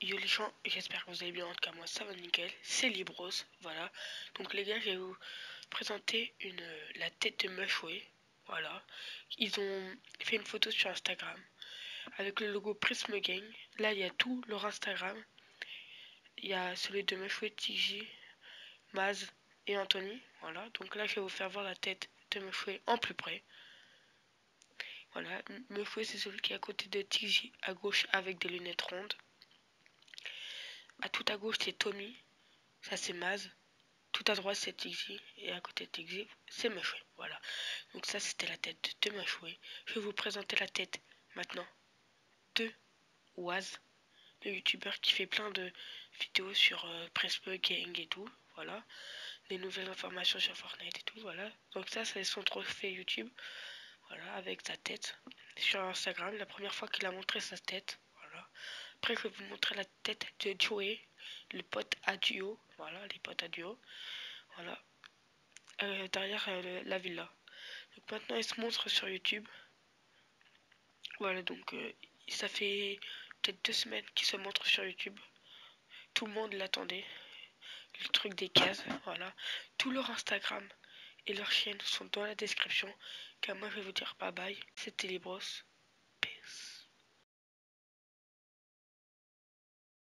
Yo les gens, j'espère que vous allez bien, en tout cas moi ça va nickel, c'est Libros, voilà. Donc les gars, je vais vous présenter une, la tête de Mushway, voilà. Ils ont fait une photo sur Instagram avec le logo Prism Gang. Là, il y a tout leur Instagram. Il y a celui de Mushway, TJ, Maz et Anthony, voilà. Donc là, je vais vous faire voir la tête de Mushway en plus près. Voilà, Mushway c'est celui qui est à côté de TJ à gauche avec des lunettes rondes. Tout à gauche, c'est Tommy. Ça, c'est Maz. Tout à droite, c'est Tixi. Et à côté de Tixi, c'est Meshway. Voilà. Donc ça, c'était la tête de Meshway. Je vais vous présenter la tête maintenant de Waz, le youtubeur qui fait plein de vidéos sur euh, Gang et tout. Voilà. Les nouvelles informations sur Fortnite et tout. Voilà. Donc ça, c'est son trophée YouTube. Voilà, avec sa tête. Sur Instagram, la première fois qu'il a montré sa tête. Après, je vais vous montrer la tête de Joey, le pote à duo. Voilà, les potes à duo. Voilà. Euh, derrière euh, la villa. Donc maintenant, il se montre sur YouTube. Voilà, donc euh, ça fait peut-être deux semaines qu'il se montre sur YouTube. Tout le monde l'attendait. Le truc des cases, voilà. Tout leur Instagram et leur chaîne sont dans la description. Car moi, je vais vous dire bye bye. C'était les brosses.